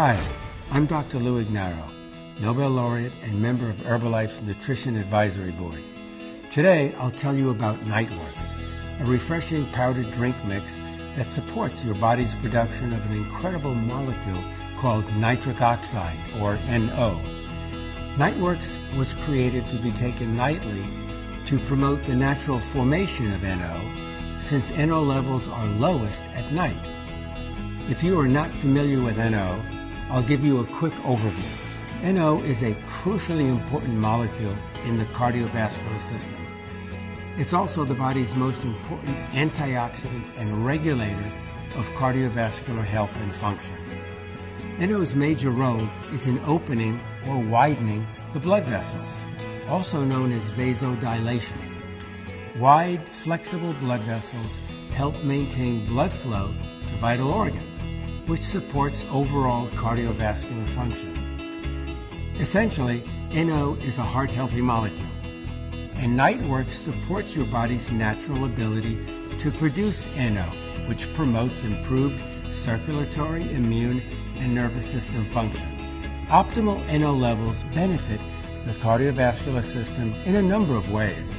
Hi, I'm Dr. Lou Ignarro, Nobel laureate and member of Herbalife's Nutrition Advisory Board. Today, I'll tell you about Niteworks, a refreshing powdered drink mix that supports your body's production of an incredible molecule called nitric oxide, or NO. Niteworks was created to be taken nightly to promote the natural formation of NO, since NO levels are lowest at night. If you are not familiar with NO, I'll give you a quick overview. NO is a crucially important molecule in the cardiovascular system. It's also the body's most important antioxidant and regulator of cardiovascular health and function. NO's major role is in opening or widening the blood vessels, also known as vasodilation. Wide, flexible blood vessels help maintain blood flow to vital organs, which supports overall cardiovascular function. Essentially, NO is a heart healthy molecule, and Niteworks supports your body's natural ability to produce NO, which promotes improved circulatory, immune, and nervous system function. Optimal NO levels benefit the cardiovascular system in a number of ways.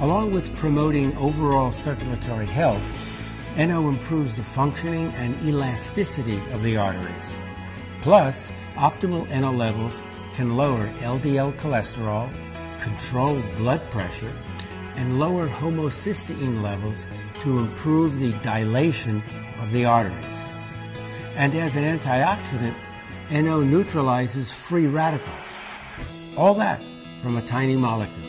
Along with promoting overall circulatory health, NO improves the functioning and elasticity of the arteries. Plus, optimal NO levels can lower LDL cholesterol, control blood pressure, and lower homocysteine levels to improve the dilation of the arteries. And as an antioxidant, NO neutralizes free radicals. All that from a tiny molecule.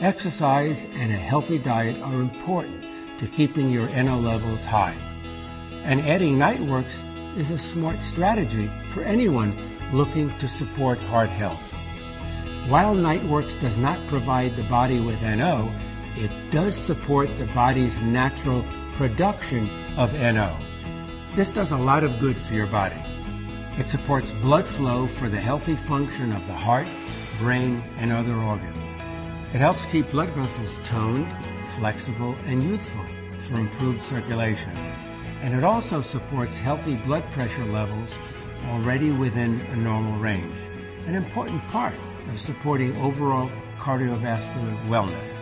Exercise and a healthy diet are important to keeping your NO levels high. And adding Niteworks is a smart strategy for anyone looking to support heart health. While Niteworks does not provide the body with NO, it does support the body's natural production of NO. This does a lot of good for your body. It supports blood flow for the healthy function of the heart, brain, and other organs. It helps keep blood vessels toned, flexible, and youthful for improved circulation. And it also supports healthy blood pressure levels already within a normal range, an important part of supporting overall cardiovascular wellness.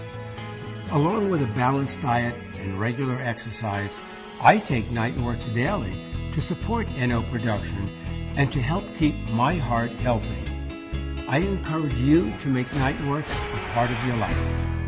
Along with a balanced diet and regular exercise, I take Niteworks daily to support NO production and to help keep my heart healthy. I encourage you to make Niteworks a part of your life.